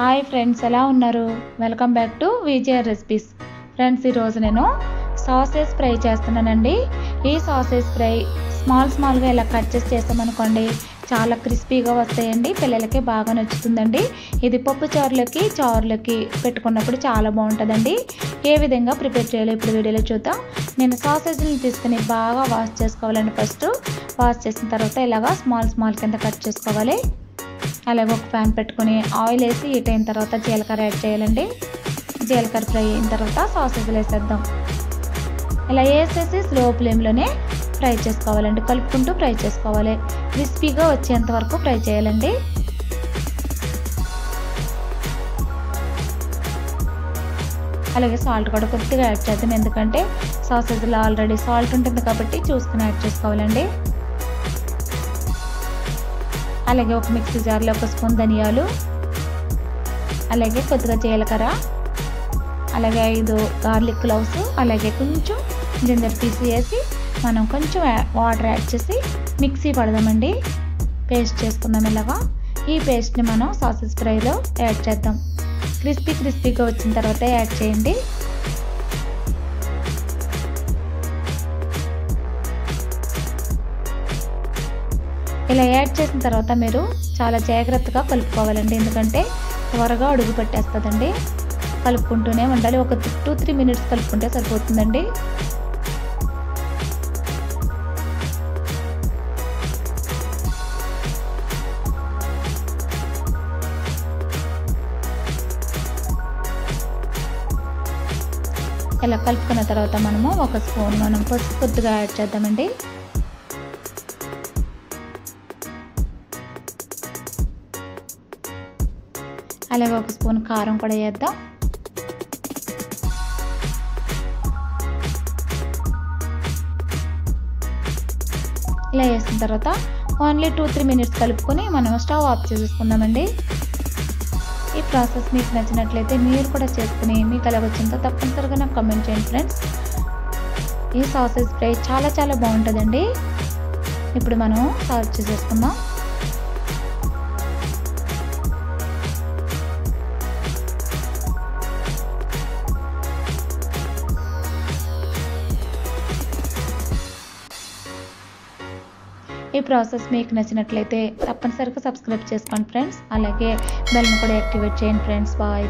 Hi friends ఎలా ఉన్నారు? Welcome back to Vijaya's recipes friends ఈరోజు నేను సాసెస్ ఫ్రై చేస్తున్నానండి. ఈ సాసెస్ ఫ్రై స్మాల్ స్మాల్గా ఇలా కట్ చేసి చేస్తామనుకోండి చాలా క్రిస్పీగా వస్తాయండి పిల్లలకి బాగా నచ్చుతుందండి. ఇది పప్పు చారులకి చారులకి పెట్టుకున్నప్పుడు చాలా బాగుంటుందండి. ఏ విధంగా ప్రిపేర్ చేయాలో ఇప్పుడు వీడియోలో చూద్దాం. నేను సాసేజ్ని తీసుకుని బాగా వాష్ చేసుకోవాలండి ఫస్ట్ వాష్ చేసిన తర్వాత ఇలాగా స్మాల్ స్మాల్ కింద కట్ చేసుకోవాలి. అలాగే ఒక ప్యాన్ పెట్టుకొని ఆయిల్ వేసి హీట్ అయిన తర్వాత జీలకర్ర యాడ్ చేయాలండి. జీలకర్ర ఫ్రై అయిన తర్వాత సాసేజ్లు వేసేద్దాం. ఇలా వేసేసి స్లో ఫ్లేమ్లోనే ఫ్రై చేసుకోవాలండి. కలుపుకుంటూ ఫ్రై చేసుకోవాలి. క్రిస్పీగా వచ్చేంత వరకు ఫ్రై చేయాలండి. అలాగే సాల్ట్ కూడా కొద్దిగా యాడ్ చేద్దాం. ఎందుకంటే సాసేజ్లో ఆల్రెడీ సాల్ట్ ఉంటుంది కాబట్టి చూసుకుని యాడ్ చేసుకోవాలండి. అలాగే ఒక మిక్సీ జార్లో ఒక స్పూన్ ధనియాలు అలాగే కొద్దిగా జీలకర్ర అలాగే ఐదు గార్లిక్ క్లౌస్ అలాగే కొంచెం జింజర్ పీస్ వేసి మనం కొంచెం వాటర్ యాడ్ చేసి మిక్సీ పడదామండి. పేస్ట్ చేసుకుందాం ఇలాగా. ఈ పేస్ట్ని మనం సాసెస్ ఫ్రైలో యాడ్ చేద్దాం. క్రిస్పీ క్రిస్పీగా వచ్చిన తర్వాత యాడ్ చేయండి. ఇలా యాడ్ చేసిన తర్వాత మీరు చాలా జాగ్రత్తగా కలుపుకోవాలండి. ఎందుకంటే త్వరగా అడుగు పట్టేస్తుందండి. కలుపుకుంటూనే ఉండాలి. ఒక టూ త్రీ మినిట్స్ కలుపుకుంటే సరిపోతుందండి. ఇలా కలుపుకున్న తర్వాత మనము ఒక స్పూన్ మనం పసుపు కొద్దిగా యాడ్ చేద్దామండి. అలాగే ఒక స్పూన్ కారం కూడా వేద్దాం. ఇలా వేసిన తర్వాత ఓన్లీ టూ త్రీ మినిట్స్ కలుపుకొని మనం స్టవ్ ఆఫ్ చేసేసుకుందామండి. ఈ ప్రాసెస్ మీకు నచ్చినట్లయితే మీరు కూడా చేసుకుని మీకు అలా వచ్చిందో తప్పనిసరిగా నాకు కమెంట్ చేయండి ఫ్రెండ్స్. ఈ సాసెస్ ఫ్రై చాలా చాలా బాగుంటుందండి. ఇప్పుడు మనం సర్వ్ చేసేసుకుందాం. ఈ ప్రాసెస్ మీకు నచ్చినట్లయితే తప్పనిసరిగా సబ్స్క్రైబ్ చేసుకోండి ఫ్రెండ్స్. అలాగే బెల్ని కూడా యాక్టివేట్ చేయండి ఫ్రెండ్స్. బాయ్.